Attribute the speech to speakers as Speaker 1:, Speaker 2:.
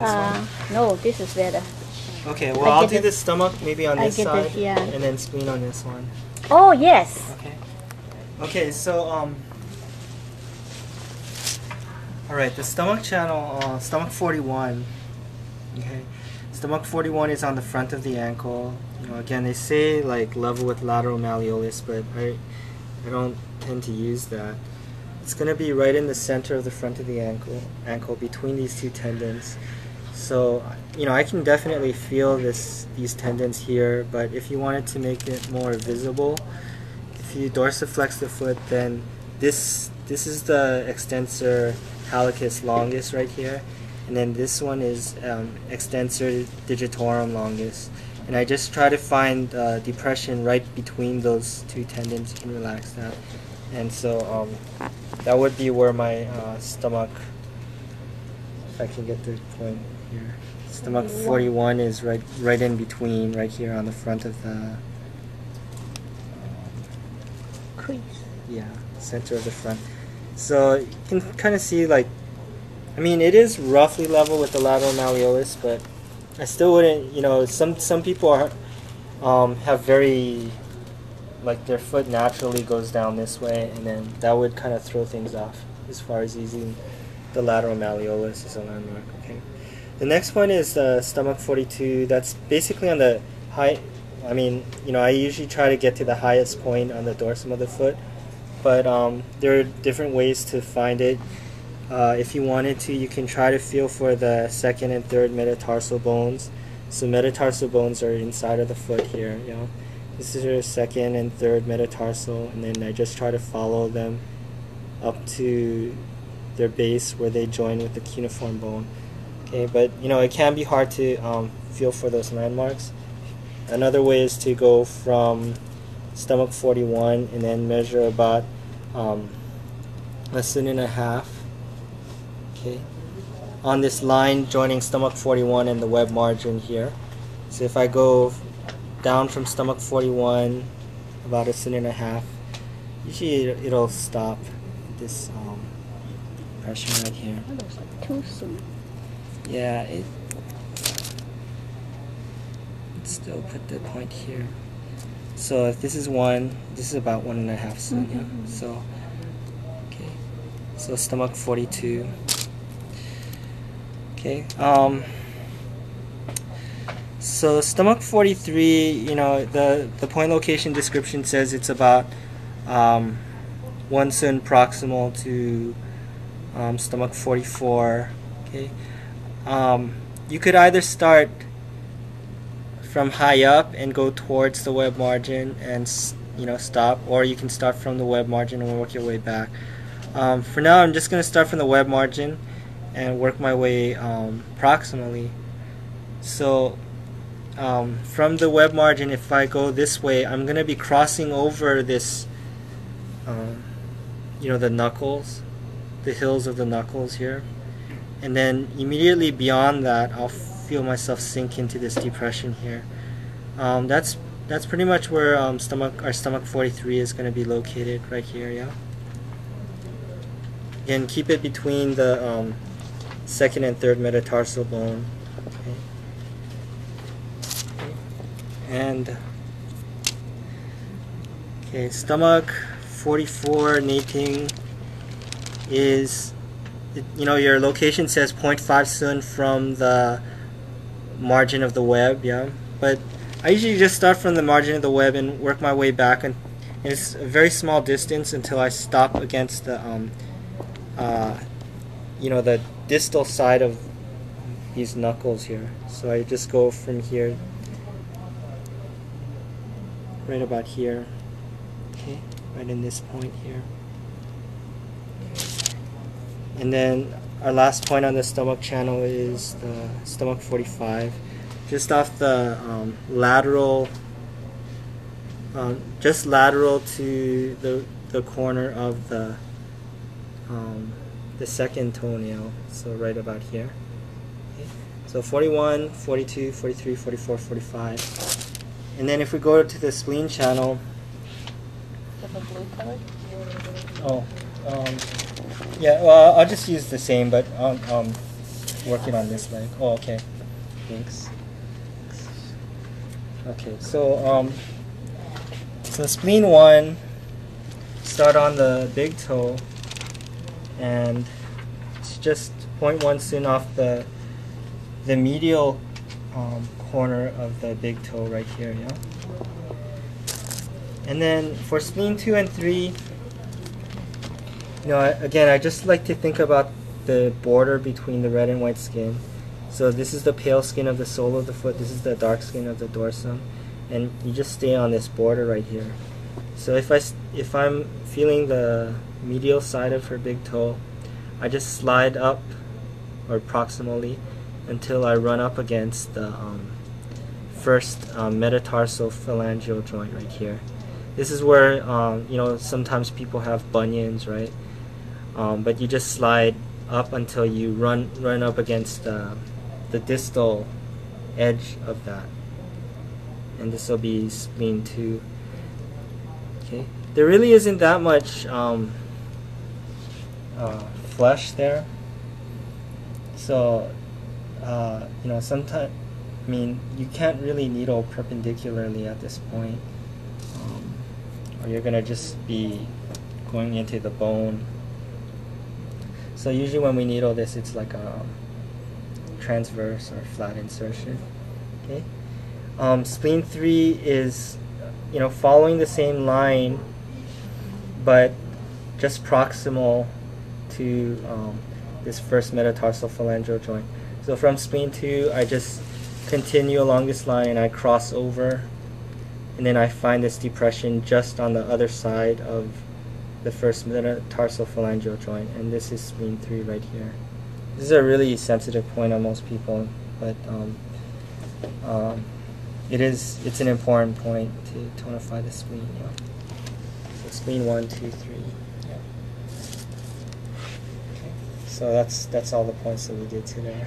Speaker 1: Uh, no, this is better.
Speaker 2: Okay, well,
Speaker 1: I
Speaker 2: I'll do
Speaker 1: it.
Speaker 2: the stomach maybe on
Speaker 1: I
Speaker 2: this side,
Speaker 1: it, yeah.
Speaker 2: and then spleen on this one.
Speaker 1: Oh, yes.
Speaker 2: Okay. Okay, so um. All right, the stomach channel, uh, stomach 41. Okay, stomach 41 is on the front of the ankle. You know, again, they say like level with lateral malleolus, but I, I don't tend to use that. It's gonna be right in the center of the front of the ankle, ankle between these two tendons. So, you know, I can definitely feel this these tendons here, but if you wanted to make it more visible, if you dorsiflex the foot, then this this is the extensor hallucis longus right here, and then this one is um, extensor digitorum longus. And I just try to find uh, depression right between those two tendons. and relax that, and so um, that would be where my uh, stomach. If I can get the point here, stomach 41 is right right in between, right here on the front of the.
Speaker 1: Crease.
Speaker 2: yeah, center of the front. So you can kind of see like, I mean, it is roughly level with the lateral malleolus, but I still wouldn't, you know, some some people are um, have very like their foot naturally goes down this way, and then that would kind of throw things off as far as using the lateral malleolus as a landmark. Okay. The next one is uh, stomach 42. That's basically on the high. I mean, you know, I usually try to get to the highest point on the dorsum of the foot, but um, there are different ways to find it. Uh, if you wanted to, you can try to feel for the second and third metatarsal bones. So metatarsal bones are inside of the foot here. You know, this is your second and third metatarsal, and then I just try to follow them up to their base where they join with the cuneiform bone. Okay, but you know it can be hard to um, feel for those landmarks. Another way is to go from stomach 41 and then measure about um, a cun and a half. Okay, on this line joining stomach 41 and the web margin here. So if I go down from stomach 41 about a cun and a half, usually it- it'll stop this um, pressure right here.
Speaker 1: That looks like soon.
Speaker 2: Yeah, it. Still put the point here. So if this is one, this is about one and a half cun. Yeah.
Speaker 1: Mhm.
Speaker 2: So, okay. So stomach forty-two. Okay. Um. So stomach forty-three. You know the the point location description says it's about um, one cun proximal to um, stomach forty-four. Okay. Um, you could either start from high up and go towards the web margin and you know stop, or you can start from the web margin and work your way back. Um, for now, I'm just going to start from the web margin and work my way um, proximally. So um, from the web margin, if I go this way, I'm going to be crossing over this, um, you know, the knuckles, the hills of the knuckles here and then immediately beyond that I'll feel myself sink into this depression here um, that's that's pretty much where um, stomach our stomach 43 is going to be located right here yeah again keep it between the um, second and third metatarsal bone okay. And okay stomach 44 Neiting is you know your location says 0.5 cun from the margin of the web yeah? But I usually just start from the margin of the web and work my way back and it's a very small distance until I stop against the um, uh, you know the distal side of these knuckles here. So I just go from here right about here okay? Right in this point here and then our last point on the stomach channel is the stomach 45. Just off the um, lateral, um, just lateral to the, the corner of the, um, the second toenail. So right about here. Okay. So 41, 42, 43, 44, 45. And then if we go to the spleen channel,
Speaker 1: The blue color?
Speaker 2: Oh, um, yeah. Well, I'll just use the same, but um, um, working on this leg. Oh, okay. Thanks. Okay, so um, so spleen one, start on the big toe, and it's just point one cun off the the medial um, corner of the big toe right here, yeah. And then for spleen two and three, you know, I, again, I just like to think about the border between the red and white skin. So this is the pale skin of the sole of the foot. This is the dark skin of the dorsum, and you just stay on this border right here. So if I if I'm feeling the medial side of her big toe, I just slide up or proximally until I run up against the um, first um, metatarsal phalangeal joint right here. This is where um, you know sometimes people have bunions, right? Um, but you just slide up until you run run up against uh, the distal edge of that, and this will be spleen two. Okay, there really isn't that much um, uh, flesh there, so uh, you know sometimes. I mean, you can't really needle perpendicularly at this point, um, or you're gonna just be going into the bone. So usually when we needle this, it's like a transverse or flat insertion. Okay. Um, spleen three is, you know, following the same line, but just proximal to um, this first metatarsal phalangeal joint. So from spleen two, I just continue along this line. and I cross over, and then I find this depression just on the other side of the first metatarsal phalangeal joint, and this is spleen three right here. This is a really sensitive point on most people, but um, um, it is it's an important point to tonify the spleen. Yeah. So spleen one, two, three. Yeah. Okay. So that's that's all the points that we did today.